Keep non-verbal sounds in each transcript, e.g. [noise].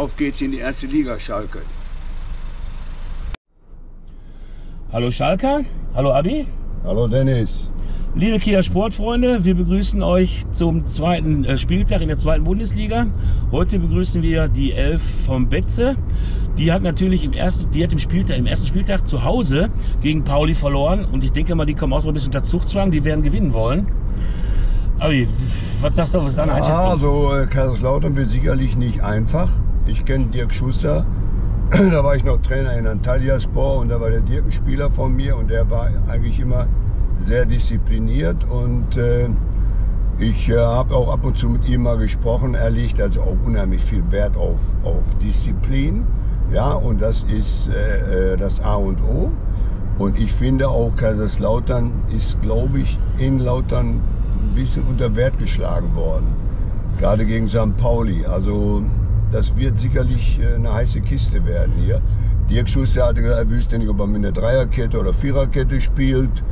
Auf geht's in die erste Liga, Schalke. Hallo Schalker, hallo Abi. Hallo Dennis. Liebe Kia Sportfreunde, wir begrüßen euch zum zweiten äh, Spieltag in der zweiten Bundesliga. Heute begrüßen wir die Elf vom Betze. Die hat natürlich im ersten, die hat im Spieltag, im ersten Spieltag zu Hause gegen Pauli verloren und ich denke mal, die kommen auch so ein bisschen unter Zugzwang, die werden gewinnen wollen. Abi, was sagst du, was ist deine Einschätzung? Also äh, Kaiserslautern wird sicherlich nicht einfach. Ich kenne Dirk Schuster. [clears throat] da war ich noch Trainer in Antalya Sport und da war der Dirk ein Spieler von mir und der war eigentlich immer sehr diszipliniert und äh, ich äh, habe auch ab und zu mit ihm mal gesprochen. Er legt also auch unheimlich viel Wert auf, auf Disziplin. Ja, und das ist äh, äh das A und O. Und ich finde auch Kaiserslautern ist, glaube ich, in Lautern ein bisschen unter Wert geschlagen worden. Gerade gegen St. Pauli. Also das wird sicherlich äh, eine heiße Kiste werden hier. Dirk Schuster hatte gesagt, er wüsste nicht, ob er mit einer Dreierkette oder Viererkette spielt.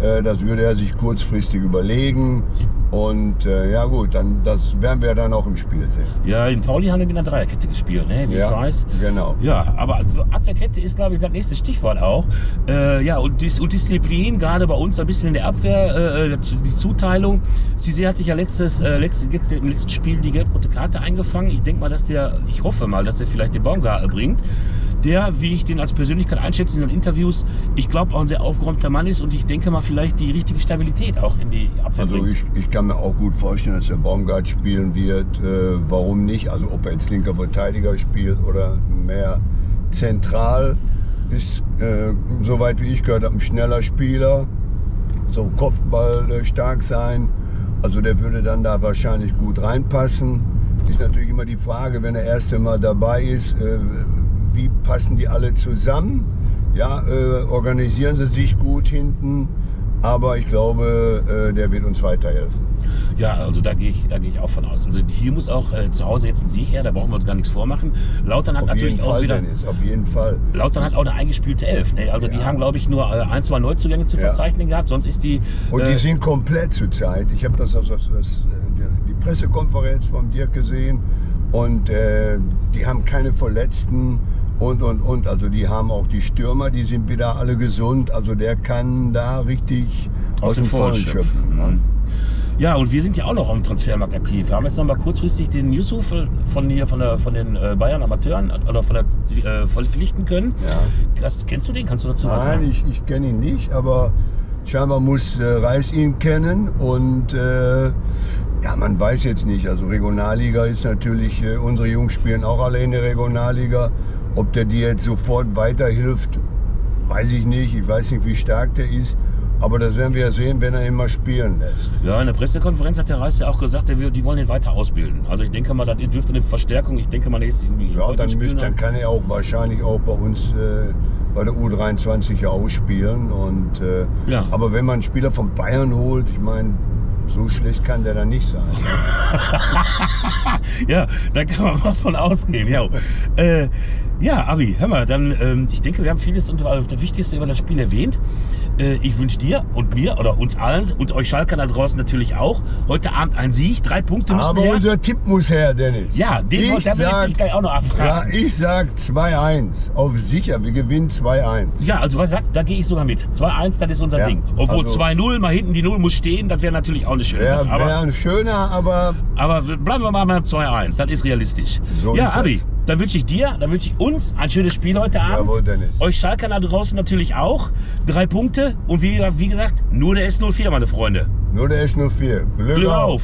Äh, das würde er sich kurzfristig überlegen. Und äh, ja gut, dann das werden wir dann auch im Spiel sehen. Ja, in Pauli haben wir mit einer Dreierkette gespielt, ne? wie ja, ich weiß. Genau. Ja, aber Abwehrkette ist, glaube ich, das nächste Stichwort auch. Äh, ja, und, Dis und, Disziplin, gerade bei uns ein bisschen in der Abwehr, äh, äh die Zuteilung. Sie hat sich ja letztes, äh, letztes, im letzten Spiel die gelb-rote Karte eingefangen. Ich denke mal, dass der, ich hoffe mal, dass der vielleicht den Baumgartel bringt der, wie ich den als Persönlichkeit einschätze in seinen Interviews, ich glaube auch ein sehr aufgeräumter Mann ist und ich denke mal vielleicht die richtige Stabilität auch in die Abwehr Also ich, ich kann mir auch gut vorstellen, dass der Baumgart spielen wird. Äh, warum nicht? Also ob er als linker Verteidiger spielt oder mehr zentral, ist, äh, soweit wie ich gehört habe, ein schneller Spieler. So Kopfball äh, stark sein. Also der würde dann da wahrscheinlich gut reinpassen. Ist natürlich immer die Frage, wenn er erst einmal dabei ist, äh, wie passen die alle zusammen. Ja, äh, organisieren sie sich gut hinten, aber ich glaube, äh, der wird uns weiterhelfen. Ja, also da gehe ich, da gehe ich auch von aus. Also hier muss auch äh, zu Hause jetzt ein Sieg her, da brauchen wir uns gar nichts vormachen. Lautern hat auf natürlich auch Fall, wieder. Dennis, auf jeden Fall. Lautern hat auch eine eingespielte Elf. Ne? Also die Ja. haben, glaube ich, nur äh, ein, zwei Neuzugänge zu Ja. verzeichnen gehabt. Sonst ist die. Und äh, die sind komplett zurzeit. Ich habe das, das, das, das, äh, die Pressekonferenz vom Dirk gesehen und äh, die haben keine Verletzten und und und. Also die haben auch die Stürmer, die sind wieder alle gesund. Also der kann da richtig aus, dem Vollen schöpfen. ne? Mhm. Ja, und wir sind ja auch noch dem Transfermarkt aktiv. Wir haben jetzt noch mal kurzfristig den Yusuf von hier von, der, von den äh, Bayern Amateuren oder von der äh, verpflichten können. Ja. Das, kennst du den? Kannst du dazu was Nein, sagen? ich, ich kenne ihn nicht, aber scheinbar muss äh, Reis ihn kennen und äh, ja, man weiß jetzt nicht. Also Regionalliga ist natürlich, äh, unsere Jungs spielen auch alle in der Regionalliga. Ob der dir jetzt sofort weiterhilft, weiß ich nicht. Ich weiß nicht, wie stark der ist. Aber das werden wir ja sehen, wenn er ihn mal spielen lässt. Ja, in der Pressekonferenz hat der Reis ja auch gesagt, will, die wollen ihn weiter ausbilden. Also ich denke mal, das dürfte eine Verstärkung. Ich denke mal, irgendwie Ja, dann, müsst, dann kann er auch wahrscheinlich auch bei uns äh, bei der U23 ja ausspielen. Und, äh, Ja. Aber wenn man einen Spieler von Bayern holt, ich meine, so schlecht kann der dann nicht sein. [laughs] Ja, da kann man mal von ausgehen. Ja, äh, ja Abi, hör mal, dann, ähm, ich denke, wir haben vieles und das Wichtigste über das Spiel erwähnt. Äh, ich wünsche dir und mir oder uns allen und euch Schalker da draußen natürlich auch heute Abend ein Sieg. Drei Punkte müssen Aber wir. unser Tipp muss her, Dennis. Ja, den ich ich sag, dich gleich auch noch ja, abfragen. ich sag 2-1. Auf sicher, wir gewinnen 2-1. Ja, also was sagt, da gehe ich sogar mit. 2-1, das ist unser Ja, Ding. Obwohl also- 2-0, mal hinten die 0 muss stehen, das wäre natürlich auch eine schöne Wäre Sache. Wär ein schöner, aber aber bleiben wir mal beim 2-1, das ist realistisch. So ja, ist Abi, es. Dann wünsche ich dir, dann wünsche ich uns ein schönes Spiel heute Abend. Jawohl, Dennis. Euch Schalker da draußen natürlich auch. Drei Punkte und wie, wie gesagt, nur der S04, meine Freunde. nur der ist nur 4. Glück, Glück auf. auf.